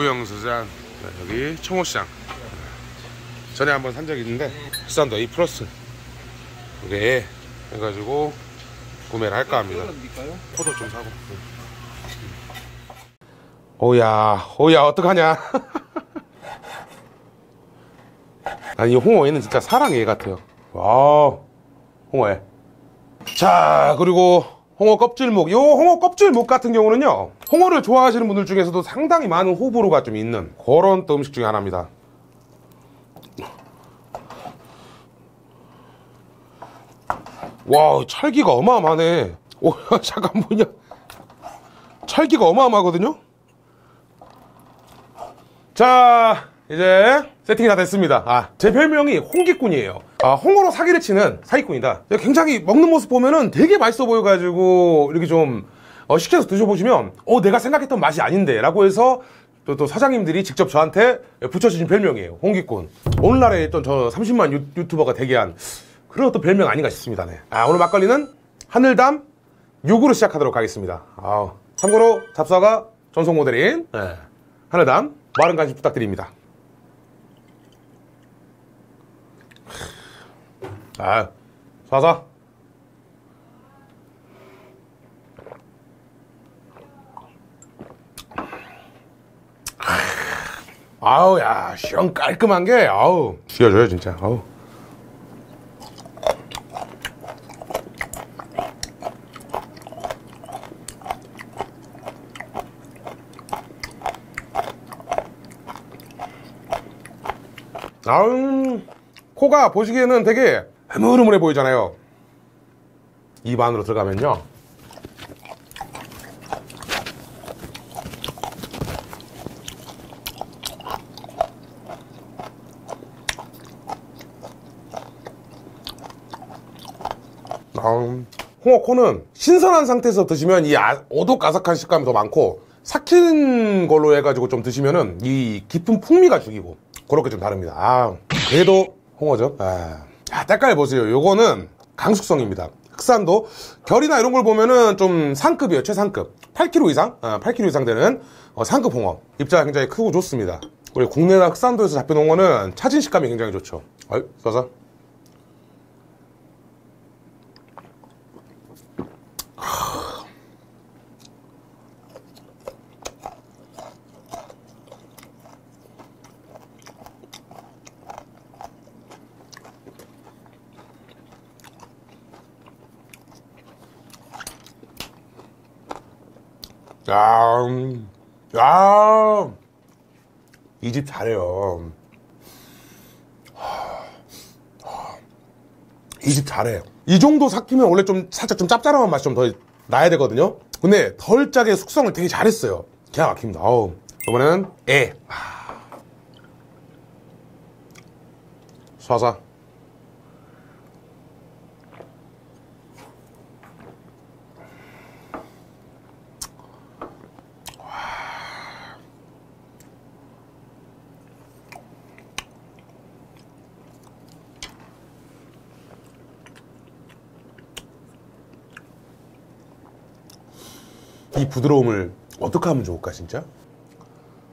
부영수산 네, 여기 청호시장. 전에 한번 산 적이 있는데 수산도 A 플러스. 이게 해가지고 구매를 할까 합니다. 포도 좀 사고. 오야 오야 어떡하냐? 아니 이 홍어회는 진짜 사랑애 같아요. 와 홍어회 자 그리고 홍어 껍질묵 요 홍어 껍질묵 같은 경우는요 홍어를 좋아하시는 분들 중에서도 상당히 많은 호불호가 좀 있는 그런 또 음식 중에 하나입니다. 와 찰기가 어마어마하네. 오 잠깐 뭐냐 찰기가 어마어마하거든요? 자 이제 세팅이 다 됐습니다. 아, 제 별명이 홍기꾼이에요 아, 홍어로 사기를 치는 사기꾼이다. 굉장히 먹는 모습 보면은 되게 맛있어 보여가지고 이렇게 좀 어, 시켜서 드셔보시면 어 내가 생각했던 맛이 아닌데 라고 해서 또, 또 사장님들이 직접 저한테 붙여주신 별명이에요. 홍기꾼. 오늘날에 있던 저 30만 유, 유튜버가 대기한 그런 어떤 별명 아닌가 싶습니다. 네. 아, 오늘 막걸리는 하늘담 6으로 시작하도록 하겠습니다. 아, 참고로 잡사가 전속 모델인 네. 하늘담 마른 간식 부탁드립니다 아, 사사. 아우, 야, 시원 깔끔한 게, 아우, 휘어줘요, 진짜, 아우. 아우, 코가 보시기에는 되게 흐물흐물해 보이잖아요. 입 안으로 들어가면요. 음, 홍어코는 신선한 상태에서 드시면 이 아, 오독아삭한 식감이 더 많고 삭힌 걸로 해가지고 좀 드시면은 이 깊은 풍미가 죽이고 그렇게 좀 다릅니다. 아, 그래도 홍어죠. 아. 자, 때깔 보세요. 요거는 강숙성입니다. 흑산도 결이나 이런 걸 보면은 좀 상급이에요. 최상급. 8kg 이상, 어, 8kg 이상 되는 어, 상급 홍어. 입자가 굉장히 크고 좋습니다. 우리 국내나 흑산도에서 잡힌 홍어는 차진 식감이 굉장히 좋죠. 어이, 써서. 야, 음, 야, 이 집 잘해요. 이 집 잘해. 이 정도 삭히면 원래 좀 살짝 좀 짭짤한 맛이 좀 더 나야 되거든요. 근데 덜 짜게 숙성을 되게 잘했어요. 기가 막힙니다. 어우. 이번에는 애. 쏴사. 이 부드러움을 어떻게 하면 좋을까 진짜?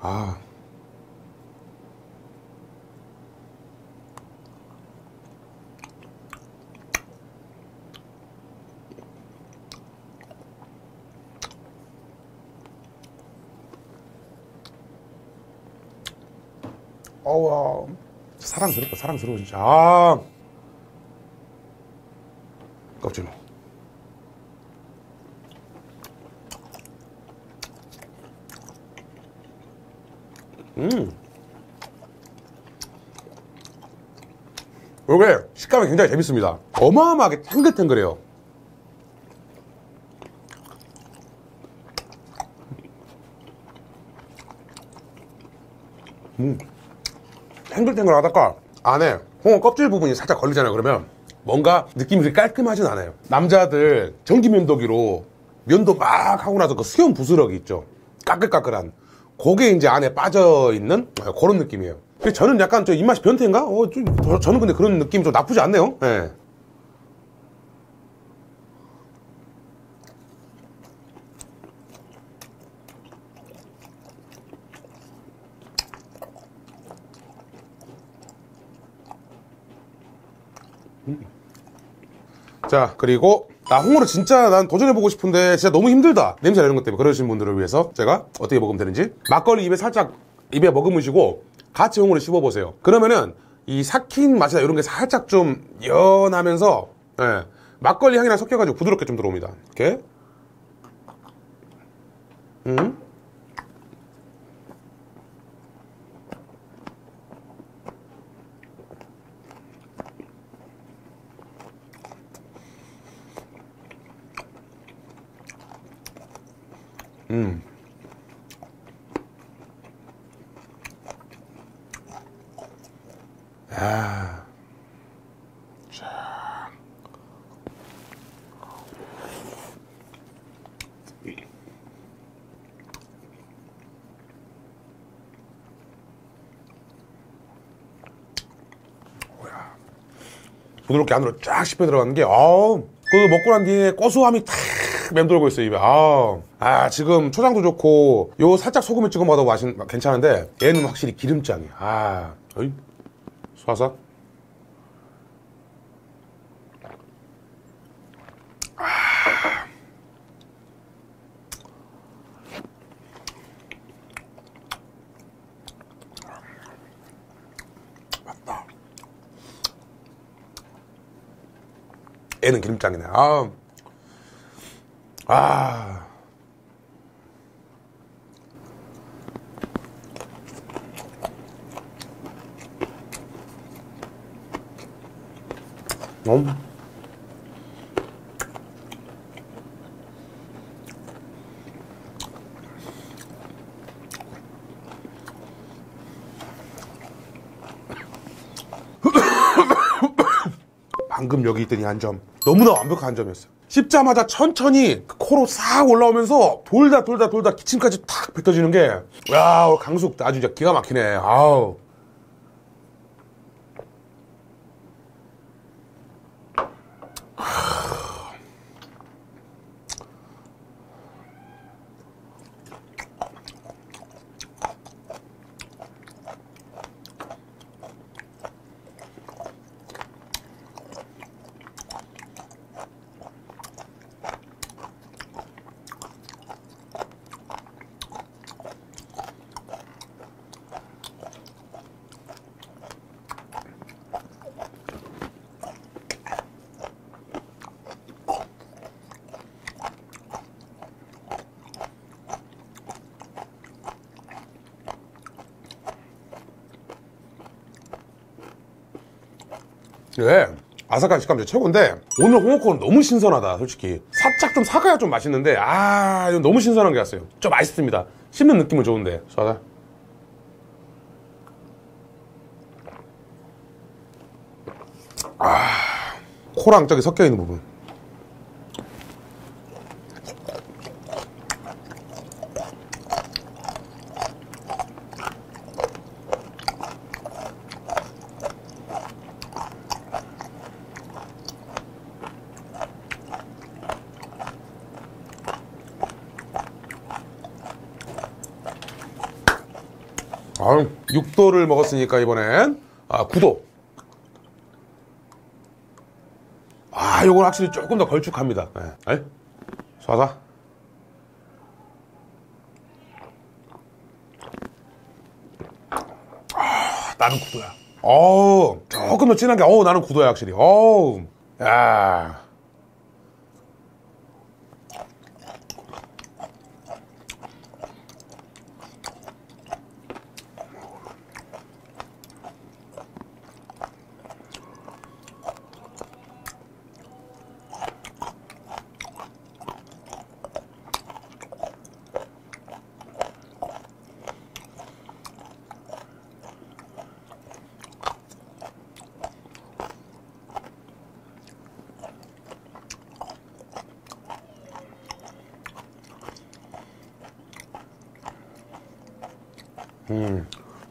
아. 어우 사랑스럽다 사랑스러워 진짜. 아 껍질 음. 요게 식감이 굉장히 재밌습니다. 어마어마하게 탱글탱글해요. 음. 탱글탱글하다가 안에 홍어 껍질 부분이 살짝 걸리잖아요. 그러면 뭔가 느낌이 그렇게 깔끔하진 않아요. 남자들 전기 면도기로 면도 막 하고 나서 그 수염 부스러기 있죠. 까끌까끌한. 그게 이제 안에 빠져 있는 그런 느낌이에요. 근데 저는 약간 저 입맛이 변태인가? 어, 좀, 저, 는 근데 그런 느낌이 좀 나쁘지 않네요. 예. 음. 자 그리고 나 홍어를 진짜 난 도전해보고 싶은데 진짜 너무 힘들다 냄새 나는 것 때문에 그러신 분들을 위해서 제가 어떻게 먹으면 되는지 막걸리 입에 살짝 입에 머금으시고 같이 홍어를 씹어보세요 그러면은 이 삭힌 맛이나 이런 게 살짝 좀 연하면서 예, 막걸리 향이랑 섞여가지고 부드럽게 좀 들어옵니다 이렇게 음. 음. 아. 부드럽게 안으로 쫙 씹혀 들어가는 게, 아우, 그 먹고 난 뒤에 고소함이 탁 맴돌고 있어요, 입에. 아우. 아, 지금 초장도 좋고, 요 살짝 소금을 찍어 먹어도 맛이 괜찮은데, 얘는 확실히 기름장이야. 아, 어이. 맞다. 얘는 기름장이네. 아. 아. 음. 방금 여기 있더니 한 점. 너무나 완벽한 한 점이었어요. 씹자마자 천천히 그 코로 싹 올라오면서 돌다 돌다 돌다 기침까지 탁 뱉어지는 게, 야, 강숙 아주 진짜 기가 막히네. 아우. 네. 아삭한 식감 진짜 최고인데 오늘 홍어코는 너무 신선하다 솔직히. 살짝 좀 사가야 좀 맛있는데 아 너무 신선한 게 왔어요. 좀 맛있습니다. 씹는 느낌은 좋은데. 쏴자 아 코랑 저기 섞여 있는 부분 아유, 6도를 먹었으니까 이번엔 아, 9도. 아, 요건 확실히 조금 더 걸쭉합니다. 네. 에? 쏴다. 아, 나는 9도야. 어우, 조금 더 진한 게, 어우, 나는 9도야, 확실히. 어우, 야.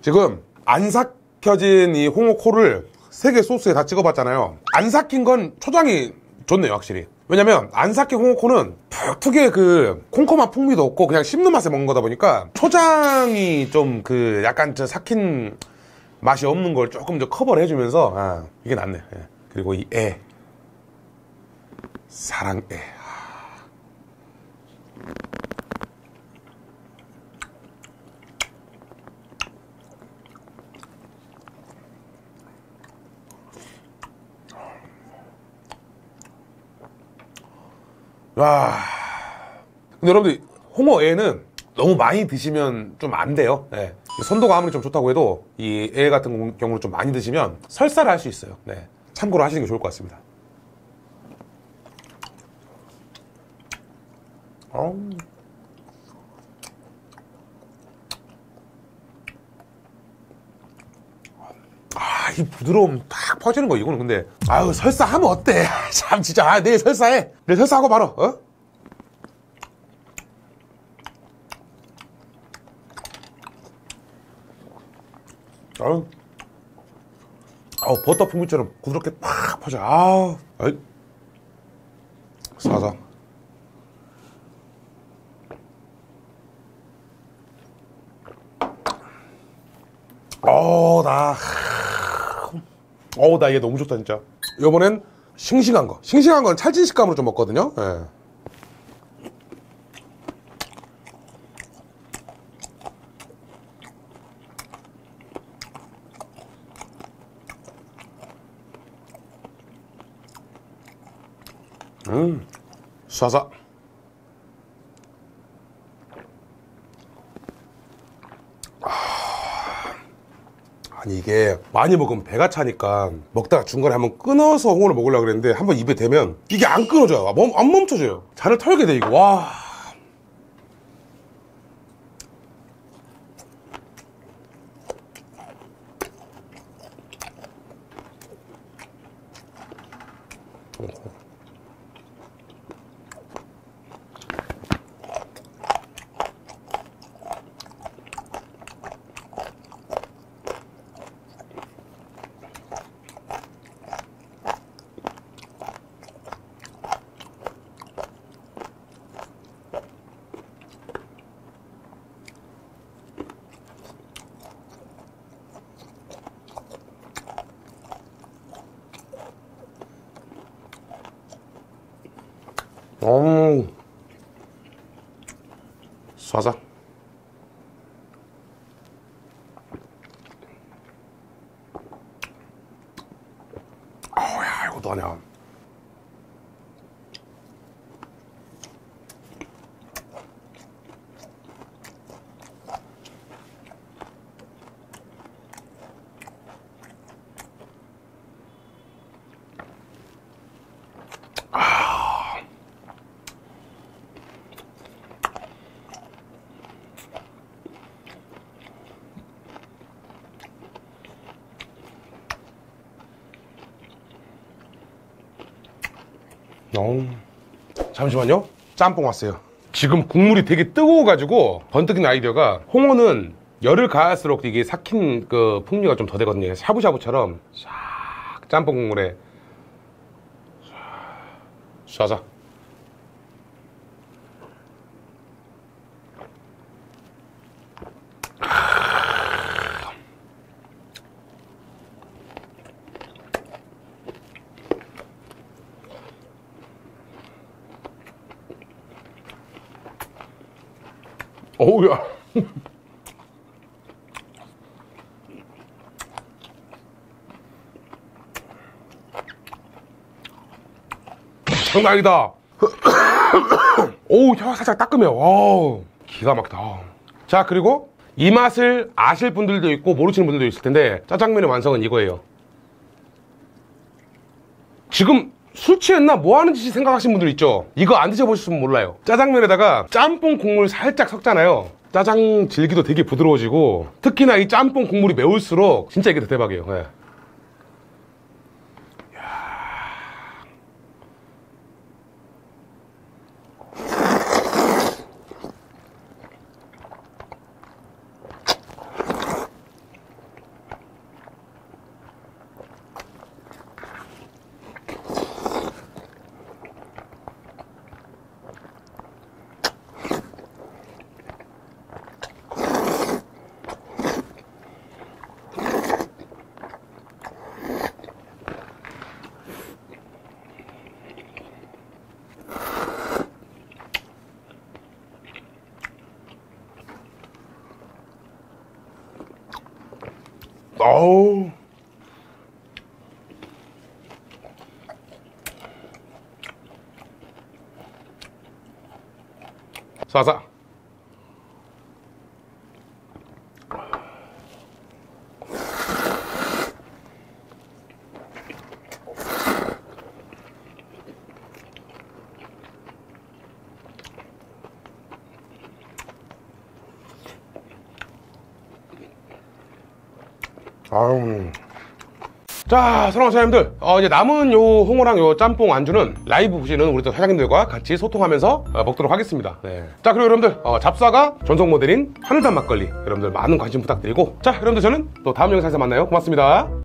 지금 안 삭혀진 이 홍어 코를 세 개 소스에 다 찍어봤잖아요. 안 삭힌 건 초장이 좋네요, 확실히. 왜냐면 안 삭힌 홍어 코는 특유의 그 콩콩한 풍미도 없고 그냥 씹는 맛에 먹는 거다 보니까 초장이 좀 그 약간 저 삭힌 맛이 없는 걸 조금 더 커버를 해주면서 아, 이게 낫네. 예. 그리고 이 애. 사랑해. 와. 근데 여러분들, 홍어애는 너무 많이 드시면 좀 안 돼요. 네. 선도가 아무리 좀 좋다고 해도 이 애 같은 경우는 좀 많이 드시면 설사를 할 수 있어요. 네. 참고로 하시는 게 좋을 것 같습니다. 어 이 부드러움 딱 퍼지는 거, 이거는 근데. 아유, 설사하면 어때? 참, 진짜. 아, 내일 설사해. 내일 설사하고 바로, 어? 아유. 아우, 버터 풍미처럼 부드럽게 팍 퍼져. 아우. 아이. 사자. 어, 나. 어우, 나 이게 너무 좋다, 진짜. 요번엔 싱싱한 거. 싱싱한 건 찰진 식감으로 좀 먹거든요. 예. 음, 쏴사. 이게 많이 먹으면 배가 차니까 먹다가 중간에 한번 끊어서 홍어를 먹으려고 그랬는데 한번 입에 대면 이게 안 끊어져요. 멈, 안 멈춰져요. 잔을 털게 돼 이거. 와 음. 쏴자. 아우야, 이것도 아니야. 어. 잠시만요. 짬뽕 왔어요. 지금 국물이 되게 뜨거워가지고 번뜩인 아이디어가 홍어는 열을 가할수록 이게 삭힌 그 풍미가 좀 더 되거든요. 샤브샤브처럼 싹 짬뽕 국물에 쏴자. 어우야. 장난 아니다. 오우, 혀 살짝 따끔해요. 와우, 기가 막힌다. 자, 그리고 이 맛을 아실 분들도 있고 모르시는 분들도 있을 텐데 짜장면의 완성은 이거예요. 지금 술 취했나? 뭐 하는 짓이 생각하시는 분들 있죠? 이거 안 드셔보셨으면 몰라요. 짜장면에다가 짬뽕 국물 살짝 섞잖아요. 짜장 질기도 되게 부드러워지고 특히나 이 짬뽕 국물이 매울수록 진짜 이게 더 대박이에요. 예. 어우. 싸싸. 아우. 자, 사랑하는 사장님들. 어, 이제 남은 요 홍어랑 요 짬뽕 안주는 라이브 보시는 우리 또 사장님들과 같이 소통하면서 어, 먹도록 하겠습니다. 네. 자, 그리고 여러분들, 어, 잡사가 전속 모델인 하늘단 막걸리. 여러분들 많은 관심 부탁드리고. 자, 여러분들 저는 또 다음 영상에서 만나요. 고맙습니다.